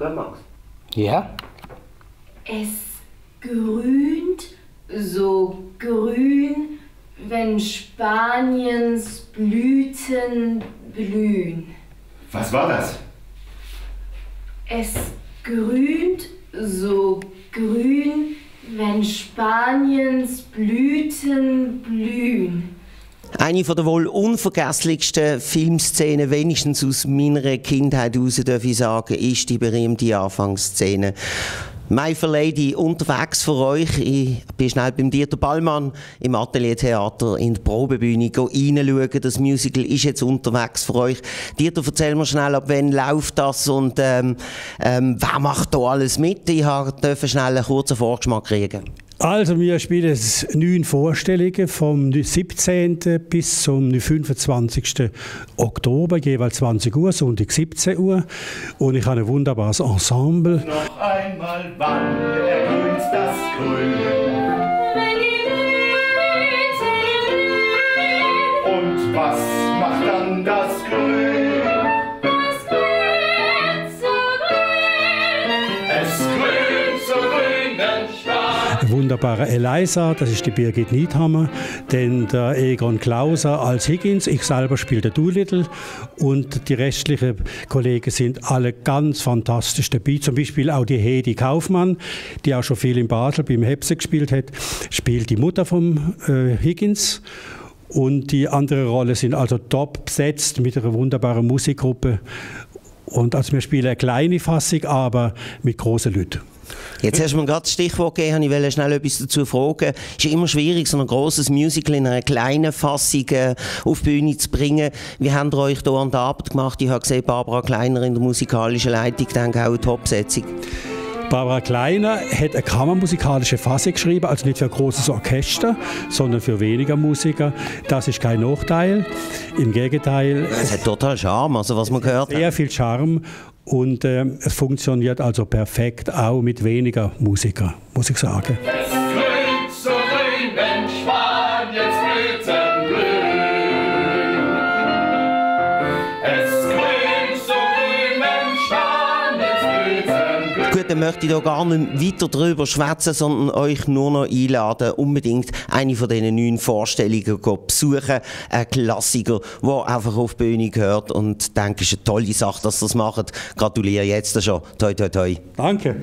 Max. Ja? Es grünt so grün, wenn Spaniens Blüten blühen. Was war das? Es grünt so grün, wenn Spaniens Blüten blühen. Eine von der wohl unvergesslichsten Filmszenen, wenigstens aus meiner Kindheit heraus, darf ich sagen, ist die berühmte Anfangsszene. My Fair Lady unterwegs für euch. Ich bin schnell beim Dieter Ballmann im Ateliertheater in der Probebühne reinschauen. Das Musical ist jetzt unterwegs für euch. Dieter, erzähl mir schnell, ab wann läuft das und ähm, ähm, wer macht da alles mit? Ich durfte schnell einen kurzen Vorgeschmack kriegen. Also wir spielen neun Vorstellungen vom 17. bis zum 25. Oktober, jeweils 20 Uhr, Sonntag 17 Uhr. Und ich habe ein wunderbares Ensemble. Noch einmal, wann ergrünt das Grün? Wenn die Blüten Und was macht dann das Grün? es grünt so grün. Es grünt so wunderbarer Eliza, das ist die Birgit Niedhammer, dann der Egon Klauser als Higgins, ich selber spiele der Doolittle und die restlichen Kollegen sind alle ganz fantastisch dabei. Zum Beispiel auch die Hedi Kaufmann, die auch schon viel in Basel beim Hepse gespielt hat, spielt die Mutter von äh, Higgins. Und die anderen Rollen sind also top besetzt mit einer wunderbaren Musikgruppe. Und also wir spielen eine kleine Fassung, aber mit großen Leuten. Jetzt hast du mir gerade das Stichwort gegeben, ich wollte schnell etwas dazu fragen. Es ist immer schwierig, so ein grosses Musical in einer kleinen Fassung äh, auf die Bühne zu bringen. Wie habt ihr euch hier an der Arbeit gemacht? Ich habe gesehen, Barbara Kleiner in der musikalischen Leitung, denke auch eine Top-Besetzung. Barbara Kleiner hat eine kammermusikalische Fassung geschrieben, also nicht für ein großes Orchester, sondern für weniger Musiker. Das ist kein Nachteil. Im Gegenteil, Es hat total Charme, also was man gehört hat. sehr viel Charme und äh, es funktioniert also perfekt auch mit weniger Musiker, muss ich sagen. Es Dann möchte ich da gar nicht weiter drüber schwätzen, sondern euch nur noch einladen, unbedingt eine von diesen neun Vorstellungen besuchen. Ein Klassiker, der einfach auf die Bühne gehört und denke, es ist eine tolle Sache, dass ihr das macht. Gratuliere jetzt schon. Toi, toi, toi. Danke.